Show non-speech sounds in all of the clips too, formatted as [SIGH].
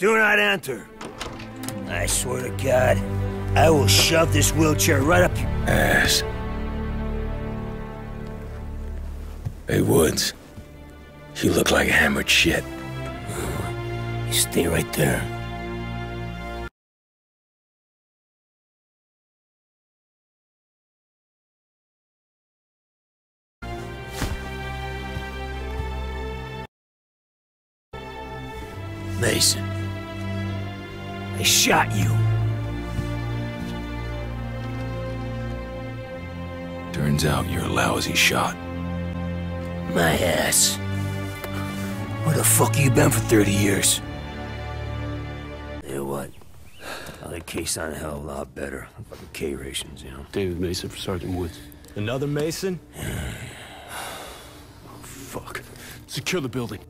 Do not enter. I swear to God, I will shove this wheelchair right up your Ass. Hey, Woods. You look like hammered shit. You stay right there. Mason. I shot you. Turns out you're a lousy shot. My ass. Where the fuck you been for 30 years? You know what? I like case on a hell of a lot better. Fucking K rations, you know? David Mason for Sergeant Woods. Another Mason? [SIGHS] Fuck. Secure the building.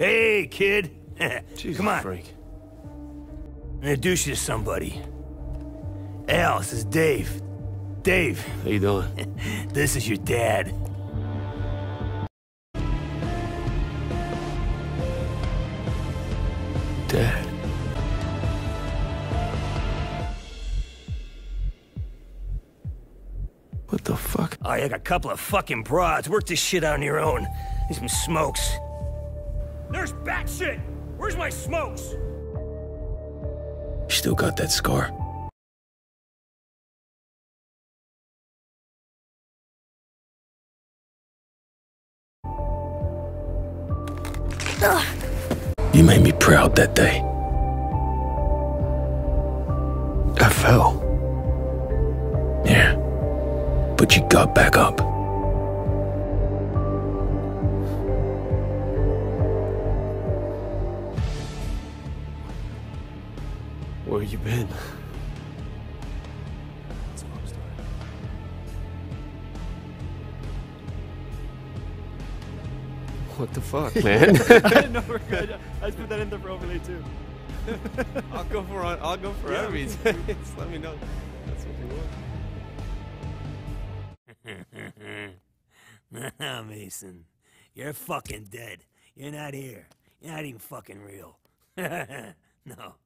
Hey, kid. [LAUGHS] Jesus, Come on. Frank. Introduce you to somebody. Al, this is Dave. Dave, How you doing? [LAUGHS] this is your dad. Dad. What the fuck? Oh, you got a couple of fucking broads. Work this shit out on your own. Need some smokes. There's bat shit! Where's my smokes? Still got that scar? You made me proud that day. I fell. Yeah. But you got back up. Where you been? What the fuck, [LAUGHS] man? I didn't know we we're good. [LAUGHS] I just put that in there for overlay too. [LAUGHS] I'll go for I'll go for Yeah, Arby's. we Just let me know. That's what you want. nah, Mason. You're fucking dead. You're not here. You're not even fucking real. no, no.